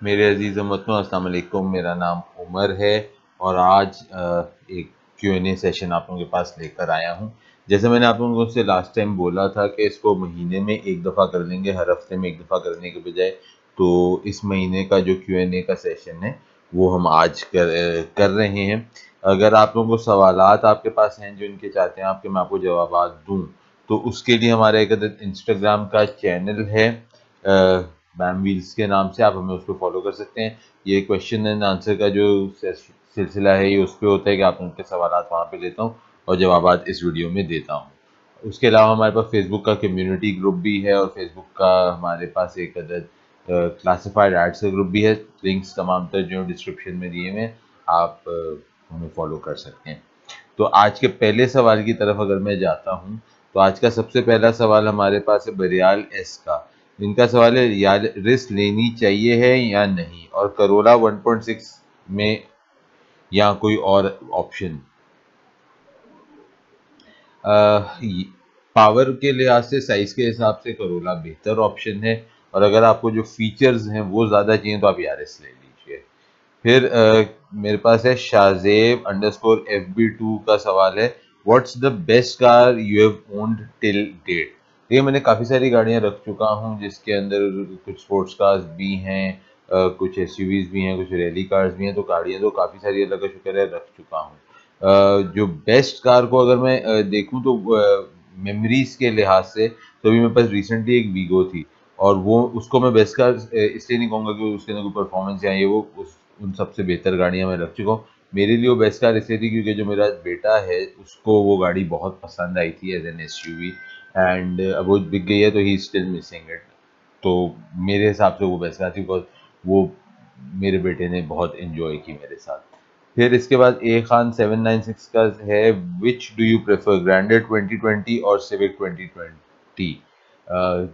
मेरे अज़ीज़ अमतों मेरा नाम उमर है और आज एक क्यू एन ए सेशन आप लोगों के पास लेकर आया हूँ। जैसे मैंने आप लोगों से लास्ट टाइम बोला था कि इसको महीने में एक दफ़ा कर लेंगे, हर हफ़्ते में एक दफ़ा करने के बजाय तो इस महीने का जो क्यू एन ए का सेशन है, वो हम आज कर कर रहे हैं। अगर आप लोगों को सवाल आपके पास हैं जो इनके चाहते हैं, आपके मैं आपको जवाब दूँ तो उसके लिए हमारा एक इंस्टाग्राम का चैनल है बैम व्हील्स के नाम से आप हमें उस पर फॉलो कर सकते हैं। ये क्वेश्चन एंड आंसर का जो सिलसिला है, ये उस पर होता है कि आप उनके सवाल वहाँ पर लेता हूँ और जवाब इस वीडियो में देता हूँ। उसके अलावा हमारे पास फेसबुक का कम्युनिटी ग्रुप भी है और फेसबुक का हमारे पास एक अदद क्लासिफाइड एड्स ग्रुप भी है। लिंक्स तमाम तर जो डिस्क्रिप्शन में दिए हुए आप हमें फॉलो कर सकते हैं। तो आज के पहले सवाल की तरफ़ अगर मैं जाता हूँ तो आज का सबसे पहला सवाल हमारे पास है बरियाल एस का। इनका सवाल है या रिस्क लेनी चाहिए है या नहीं? और करोला 1.6 में या कोई और ऑप्शन? पावर के लिहाज से साइज़ के हिसाब से करोला बेहतर ऑप्शन है। और अगर आपको जो फीचर्स हैं वो ज़्यादा चाहिए तो आप यार ले लीजिए। फिर आ, मेरे पास है Shahzeb underscore F B two का सवाल है what's the best car you have owned till date ये मैंने काफ़ी सारी गाड़ियाँ रख चुका हूँ, जिसके अंदर कुछ स्पोर्ट्स कार्स भी हैं कुछ एस भी हैं, कुछ रैली कार्स भी हैं तो गाड़ियाँ तो काफ़ी सारी अल्लाह का शुक्र है रख चुका हूँ। जो बेस्ट कार को अगर मैं देखूँ तो मेमोरीज के लिहाज से तो अभी मेरे पास रिसेंटली एक वीगो थी, और वो, उसको मैं बेस्ट कार इसलिए नहीं कहूँगा कि उसके अंदर कोई परफॉर्मेंस या ये वो, उस, उन सबसे बेहतर गाड़ियाँ मैं रख चुका हूँ। मेरे लिए वो बेस्ट कार इसलिए थी क्योंकि जो मेरा बेटा है, उसको वो गाड़ी बहुत पसंद आई थी एज एन एस एंड अब वो बिक गई है तो ही स्टिल मिसिंग इट तो मेरे हिसाब से वो बेस्ट थी बिकॉज़ वो मेरे बेटे ने बहुत इन्जॉय की मेरे साथ. फिर इसके बाद A Khan seven nine six का है which do you prefer Grande twenty twenty और सिविक ट्वेंटी ट्वेंटी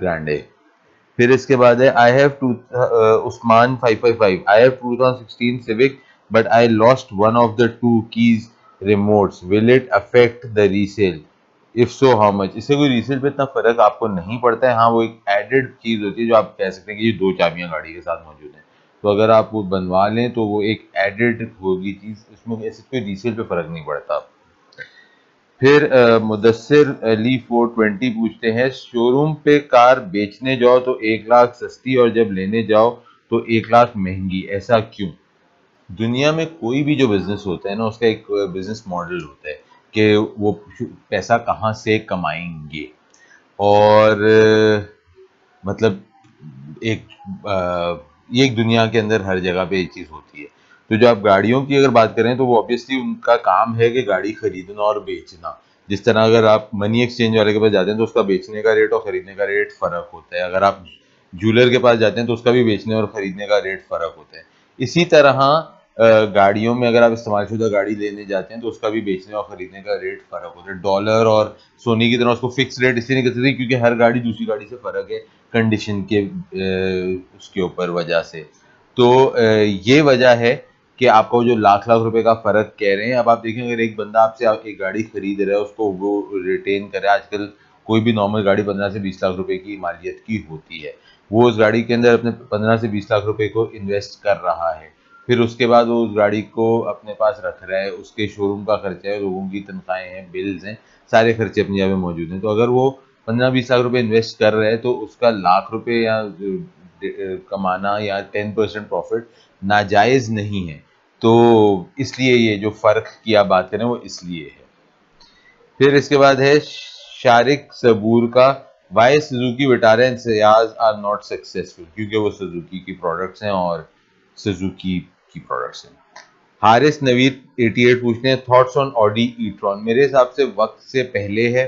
ग्रैंडे फिर इसके बाद है I have two Usman five five five I have two thousand sixteen Civic but I lost one of the two keys remotes will it affect the resale if so how much इससे कोई resale पे इतना फ़र्क आपको नहीं पड़ता है? हाँ वो एक एडेड चीज़ होती है जो आप कह सकते हैं कि ये दो चाबियाँ गाड़ी के साथ मौजूद हैं। तो अगर आप वो बनवा लें तो वो एक एडेड होगी चीज़, इसमें ऐसे कोई रीसेल पे फ़र्क नहीं पड़ता। फिर मुदसर अली फोर ट्वेंटी पूछते हैं शोरूम पे कार बेचने जाओ तो एक लाख सस्ती और जब लेने जाओ तो एक लाख महँगी, ऐसा क्यों? दुनिया में कोई भी जो बिज़नेस होता है ना, उसका एक बिज़नेस मॉडल होता है। कि वो पैसा कहाँ से कमाएँगे। और मतलब एक ये एक दुनिया के अंदर हर जगह पे एक चीज़ होती है। तो जो आप गाड़ियों की अगर बात करें तो वो ऑब्वियसली उनका काम है कि गाड़ी खरीदना और बेचना। जिस तरह अगर आप मनी एक्सचेंज वाले के पास जाते हैं तो उसका बेचने का रेट और खरीदने का रेट फ़र्क होता है। अगर आप ज्वेलर के पास जाते हैं तो उसका भी बेचने और खरीदने का रेट फ़र्क होता है। इसी तरह गाड़ियों में अगर आप इस्तेमाल शुदा गाड़ी लेने जाते हैं तो उसका भी बेचने और ख़रीदने का रेट फ़र्क होता है। डॉलर और सोनी की तरह उसको फिक्स रेट इसलिए नहीं करते थे क्योंकि हर गाड़ी दूसरी गाड़ी से फ़र्क है कंडीशन के उसके ऊपर वजह से। तो ये वजह है कि आपको जो लाख लाख रुपए का फ़र्क कह रहे हैं, अब आप देखें अगर एक बंदा आपसे आप एक गाड़ी खरीद रहा है, उसको वो रिटेन करे आजकल कोई भी नॉर्मल गाड़ी पंद्रह से बीस लाख रुपए की मालियत की होती है। वो उस गाड़ी के अंदर अपने पंद्रह से बीस लाख रुपए को इन्वेस्ट कर रहा है। फिर उसके बाद वो उस गाड़ी को अपने पास रख रहा है, उसके शोरूम का खर्चा है, लोगों की तनख्वाहें हैं बिल्स हैं, सारे खर्चे अपनी जगह मौजूद हैं। तो अगर वो पंद्रह बीस लाख रुपए इन्वेस्ट कर रहे हैं तो उसका लाख रुपए या कमाना या टेन परसेंट प्रॉफिट नाजायज़ नहीं है। तो इसलिए ये जो फ़र्क की आप बात करें वो इसलिए है। फिर इसके बाद है शारिक सबूर का why Suzuki Vitara and Ciaz are not successful क्योंकि वो सुजुकी की प्रोडक्ट्स हैं और सुजुकी की प्रोडक्ट्स हैं। हारिस नवीद 88 पूछते हैं थॉट्स ऑन ऑडी ईट्रॉन मेरे हिसाब से वक्त से पहले है,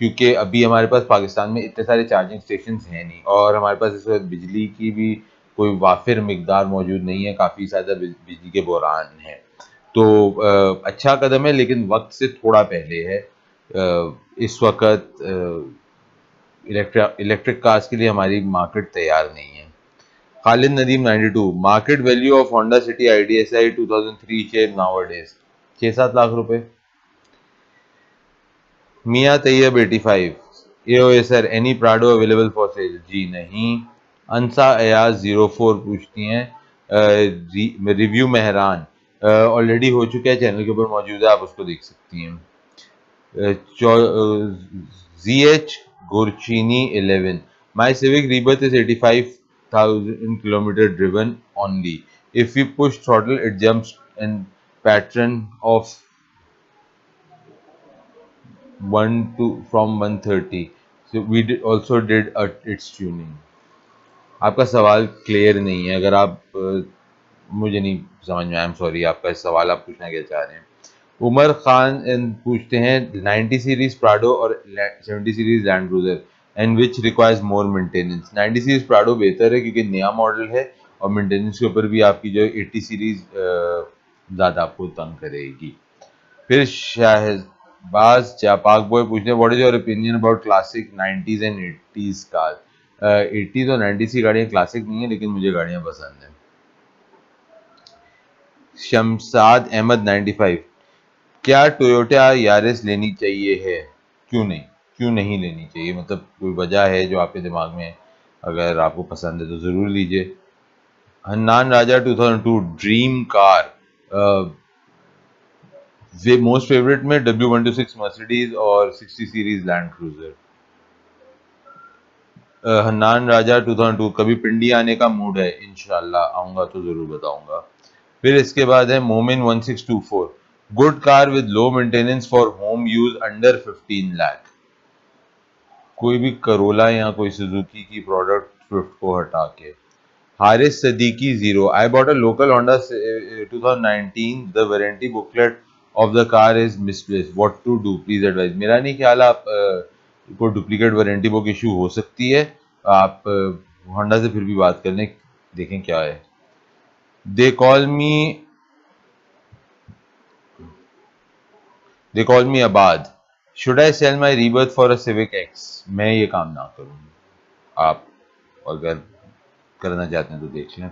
क्योंकि अभी हमारे पास पाकिस्तान में इतने सारे चार्जिंग स्टेशन हैं नहीं, और हमारे पास इस वक्त बिजली की भी कोई वाफिर मकदार मौजूद नहीं है, काफ़ी ज़्यादा बिजली के बहरान हैं। तो अच्छा कदम है, लेकिन वक्त से थोड़ा पहले है। इस वक्त इलेक्ट्रिक कार्स के लिए हमारी मार्केट तैयार नहीं है। Khalid Nadeem 92 market value of Honda City I D S I two thousand three share nowadays छः सात लाख रुपए। Mian Tayyab eighty five A O sir any Prado available for sale जी नहीं। अंसा अयाज ज़ीरो फोर पूछती हैं। Review Mehran already हो चुका है channel के ऊपर मौजूद है, आप उसको देख सकती हैं। G H Gorchini eleven my Civic Rebirth is eighty five kilometre driven only if you push throttle it jumps in pattern of one two from one thirty so we did also did a, its tuning. आपका सवाल clear नहीं है। अगर आप मुझे नहीं समझ में आई एम सॉरी आपका सवाल आप पूछना क्या चाह रहे हैं? उमर खान पूछते हैं 90 सीरीज़ प्राडो और 70 series Land Cruiser and which requires more maintenance 90 series Prado बेहतर है क्योंकि नया मॉडल है और मेंटेनेंस के ऊपर भी आपकी जो 80 सीरीज़ ज़्यादा आपको तंग करेगी। फिर शाहज बाज चापाक बॉय पूछते हैं what is your opinion about classic 90s and 80s car eighties और 90s की गाड़ियाँ क्लासिक नहीं है, लेकिन मुझे गाड़ियाँ पसंद हैं। शमसाद अहमद 95 क्या टोयोटा यारिस लेनी चाहिए है? क्यों नहीं? क्यों नहीं लेनी चाहिए? मतलब कोई वजह है जो आपके दिमाग में अगर आपको पसंद है तो ज़रूर लीजिए। Hannan Raja 2002 dream car most favourite में W one two six Mercedes और sixty series Land Cruiser Hannan Raja 2002 कभी पिंडी आने का मूड है? इनशाला आऊँगा तो ज़रूर बताऊँगा। फिर इसके बाद है Momin 1624 good car with low maintenance for home use under 15 lakh कोई भी करोला या कोई सुजुकी की प्रोडक्ट स्विफ्ट को हटा के। Haris Siddiqui zero I bought a local Honda 2019 the warranty booklet of the car is misplace what to do please advise मेरा नहीं ख्याल आप को डुप्लीकेट वारंटी बुक इशू हो सकती है। आप होंडा से फिर भी बात कर लें। देखें क्या है। दे call me they call me Abad should I sell my Rebirth for a Civic X मैं ये काम ना करूँ आप अगर करना चाहते हैं तो देख लें।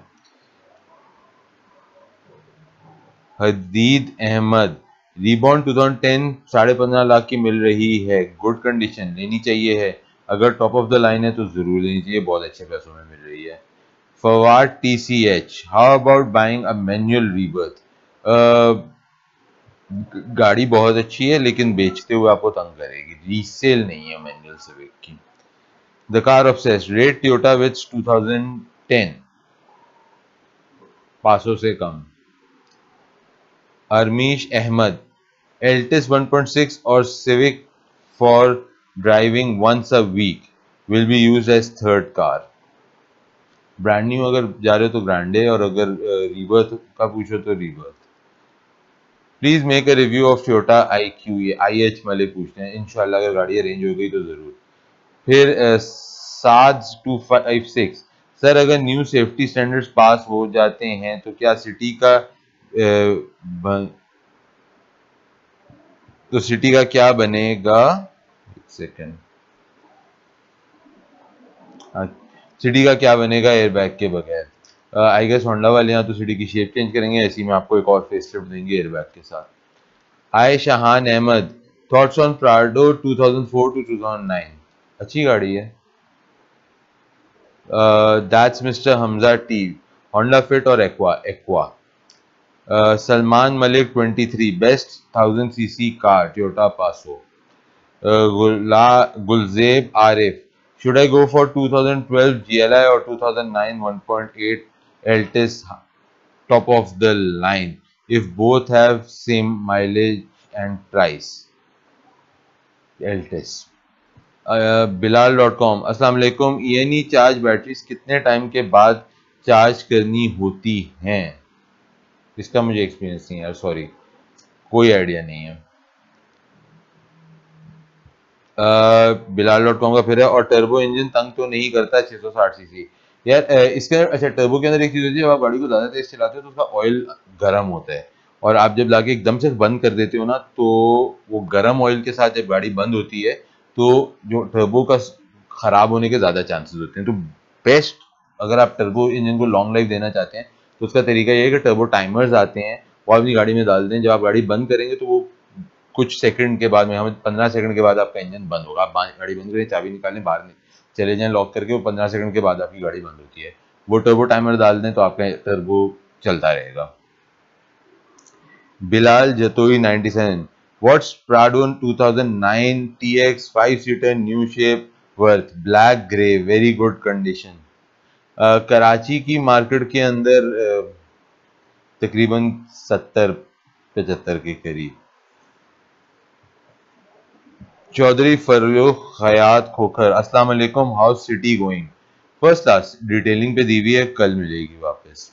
हदीद अहमद रिबॉन्ड 2010 साढ़े पंद्रह लाख की मिल रही है। गुड कंडीशन लेनी चाहिए है। अगर टॉप ऑफ़ द लाइन है तो ज़रूर लेनी चाहिए। बहुत अच्छे पैसों में मिल रही है। Fawad T C H how about buying a manual Rebirth गाड़ी बहुत अच्छी है, लेकिन बेचते हुए आपको तंग करेगी। रीसेल नहीं है मैनुअल सिविक की। The car offsets rate Toyota with 2010 पासों से कम। Armish Ahmed Altis 1.6 or Civic for driving once a week will be used as third car. Brand new अगर जा रहे हो तो ग्रांडे और अगर रिवर्थ का पूछो तो Rebirth please make a review of Toyota I Q ये आई एच वाले पूछते हैं। इनशाला अगर गाड़ी अरेंज हो गई तो ज़रूर। फिर सात टू फाइव सिक्स सर, अगर न्यू सेफ्टी स्टैंडर्ड्स पास हो जाते हैं तो क्या सिटी का तो सिटी का क्या बनेगा? सेकेंड सिटी का क्या बनेगा एयरबैग के बगैर? आई गेस होंडा वाले यहाँ तो सिटी की शेप चेंज करेंगे, ऐसी में आपको एक और फेस लिफ्ट देंगे एयरबैग के साथ। आय Shahan Ahmed thoughts on Prado 2004 to 2009 अच्छी गाड़ी है। That's mister Hamza T Honda Fit और Aqua Aqua Salman Malik 23 best thousand CC car Toyota Passo Gulzeb Arif should I go for 2012 GLI or 2009 1.8 Altis top of the line. If both have same mileage and price Altis Bilal dot com e charge batteries कितने time के बाद charge करनी होती हैं? इसका मुझे experience नहीं है सॉरी कोई आइडिया नहीं है। बिलाल डॉट कॉम का फिर है। और टर्बो इंजन तंग तो नहीं करता 660 सीसी यार इसके अंदर अच्छा टर्बो के अंदर एक चीज़ होती है जब आप गाड़ी को ज़्यादा तेज चलाते हो तो उसका ऑयल गर्म होता है। और आप जब लाके एकदम से बंद कर देते हो ना तो वो गर्म ऑयल के साथ जब गाड़ी बंद होती है तो जो टर्बो का ख़राब होने के ज़्यादा चांसेस होते हैं। तो बेस्ट अगर आप टर्बो इंजन को लॉन्ग लाइफ देना चाहते हैं तो उसका तरीका ये है कि टर्बो टाइमर्स आते हैं, वो अपनी गाड़ी में डाल दें, जब आप गाड़ी बंद करेंगे तो वो कुछ सेकंड के बाद में, हमें पंद्रह सेकंड के बाद आपका इंजन बंद होगा। आप गाड़ी बंद करें, चाबी निकालें बाहर चले जाएँ लॉक करके वो पंद्रह सेकंड के बाद आपकी गाड़ी बंद होती है। वो टर्बो टाइमर डाल दें तो आपका टर्बो चलता रहेगा। Bilal Jatoi 97 What's Prado 2009 TX 5 seater new shape worth? Black gray very good condition. uh, Karachi की मार्केट के अंदर uh, तकरीबन 70 पचहत्तर के करीब। चौधरी फरूख हयात खोखर, अस्सलाम वालेकुम, house city going. First class detailing पे दी हुई है, कल मिलेगी वापस।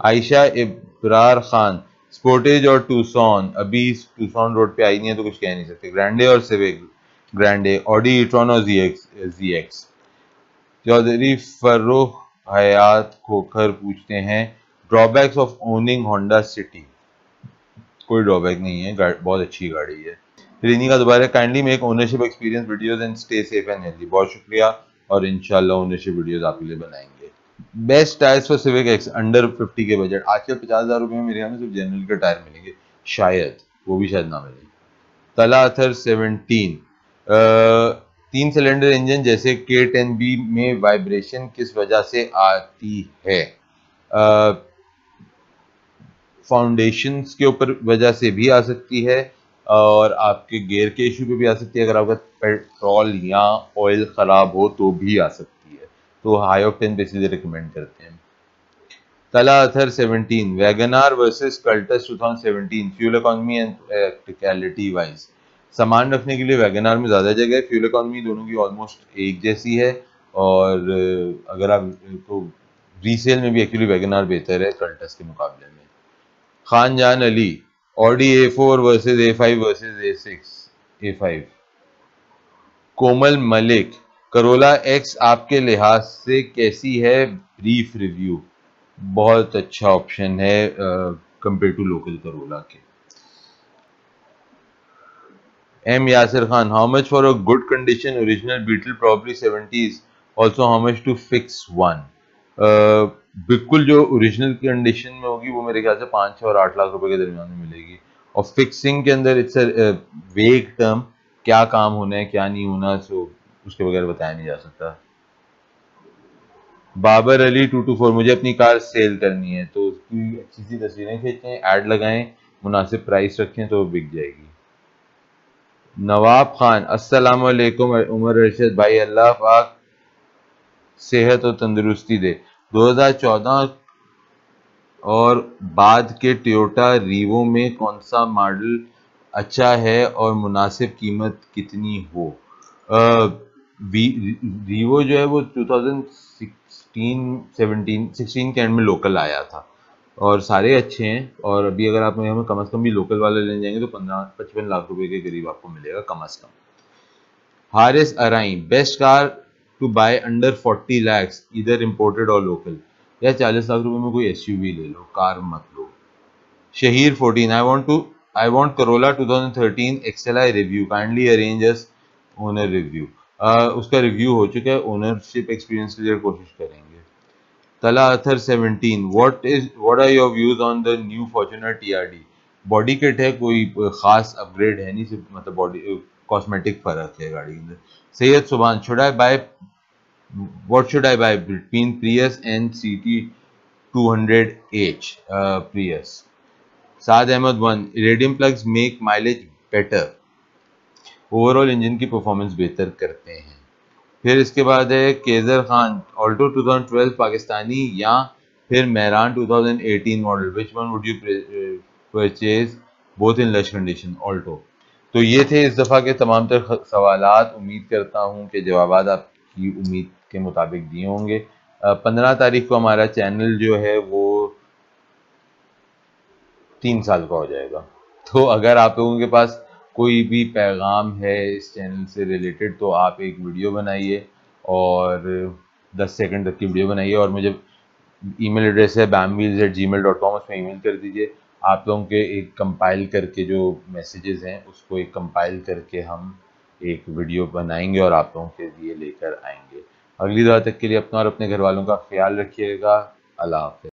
आयशा इब्रार खान स्पोर्टेज और टूसॉन अभी टूसॉन रोड पे आई नहीं है तो कुछ कह नहीं सकते। ग्रैंडे और सिविक ग्रैंडे ऑडी ईट्रॉन और G G X Chaudhry Farrukh Hayat Khokhar पूछते हैं drawbacks of owning Honda City कोई ड्रॉबैक नहीं है बहुत अच्छी गाड़ी है। रिनी का दोबारा kindly make ownership experience videos and stay safe and healthy बहुत शुक्रिया और इंशाल्लाह ओनरशिप वीडियोस आपके लिए बनाएँगे। Best tyres for Civic X under 50 के बजट आजकल पचास हज़ार रुपये में मेरे ख्याल में सिर्फ़ जनरल के टायर मिलेंगे। शायद, वो भी शायद ना मिले। तला अथर सेवनटीन तीन सिलेंडर इंजन जैसे के टेन बी में वाइब्रेशन किस वजह से आती है? फाउंडेशन के ऊपर वजह से भी आ सकती है। और आपके गेयर के इशू पे भी आ सकती है। अगर आपका पेट्रोल या ऑयल ख़राब हो तो भी आ सकती है। तो हाई ऑक्टेन बेसिस रिकमेंड करते हैं। Talha Athar 17 Wagon R versus Cultus 2017 fuel economy and practicality wise सामान रखने के लिए वैगनार में ज़्यादा जगह है। फ्यूल इकोनॉमी दोनों की ऑलमोस्ट एक जैसी है। और अगर आप तो रीसेल में भी एक्चुअली वैगनार बेहतर है कल्टस के मुकाबले में। Khan Jan Ali Audi A four versus A five versus A six A five Komal Malik Corolla X आपके लिहाज से कैसी है? ब्रीफ रिव्यू बहुत अच्छा ऑप्शन है compare to local Corolla K. M Yasir Khan how much for a good condition original Beetle probably seventies also how much to fix one बिल्कुल जो ओरिजिनल कंडीशन में होगी वो मेरे ख्याल से पाँच और आठ लाख रुपए के दरमियान में मिलेगी। और फिक्सिंग के अंदर इट्स वेग टर्म क्या काम होना है, क्या नहीं होना सो उसके बगैर बताया नहीं जा सकता। Babar Ali two two four, मुझे अपनी कार सेल करनी है तो उसकी अच्छी सी तस्वीरें खींचें ऐड लगाएँ, मुनासिब प्राइस रखें तो बिक जाएगी। नवाब खान अस्सलाम उमर रशीद, भाई अल्लाह पाक सेहत और तंदुरुस्ती दे। 2014 और बाद के टोयोटा रीवो में कौन सा मॉडल अच्छा है और मुनासिब कीमत कितनी हो? रीवो जो है वो 2016 17 16 के एंड में लोकल आया था। और सारे अच्छे हैं और अभी अगर आप हमें कम अज़ कम भी लोकल वाले लेने जाएँगे तो पंद्रह, पचपन लाख रुपए के करीब आपको मिलेगा कम अज़ कम। Haris Arai best car to buy under 40 lakhs इधर इंपोर्टेड और लोकल या 40 लाख रुपए में कोई एस ले लो, कार मत लो। Shaheer 14 I want to I want Corolla 2013 XLI review kindly arrange us owner review उसका रिव्यू हो चुका है ओनरशिप एक्सपीरियंस के लिए कोशिश करेंगे। Talha Athar 17 what is what are your views on the new Fortuner TRD body kit है, कोई खास अपग्रेड है नहीं, सिर्फ़ मतलब बॉडी कॉस्मेटिक फ़र्क है गाड़ी के अंदर। Syed Subhan should I buy what should I buy between Prius and CT 200H uh, Prius? Saad Ahmed 1 Iridium plugs make mileage better. Overall engine की परफॉर्मेंस बेहतर करते हैं। फिर इसके बाद है केजर खान ऑल्टो 2012 पाकिस्तानी या फिर Mehran 2018 model which one would you purchase both in lush condition Alto तो ये थे इस दफ़ा के तमाम तर सवाल उम्मीद करता हूँ कि जवाब आपकी उम्मीद के मुताबिक दिए होंगे। पंद्रह तारीख को हमारा चैनल जो है वो तीन साल का हो जाएगा। तो अगर आप लोगों के पास कोई भी पैगाम है इस चैनल से रिलेटेड तो आप एक वीडियो बनाइए और 10 सेकंड तक की वीडियो बनाइए और मुझे ईमेल एड्रेस है bamwheels at Gmail dot com उसमें ईमेल कर दीजिए। आप लोगों के एक कंपाइल करके जो मैसेजेस हैं, उसको एक कंपाइल करके हम एक वीडियो बनाएँगे और आप लोगों के लिए लेकर आएँगे। अगली दवा तक के लिए अपना और अपने घर वालों का ख्याल रखिएगा। अल्लाह हाफ़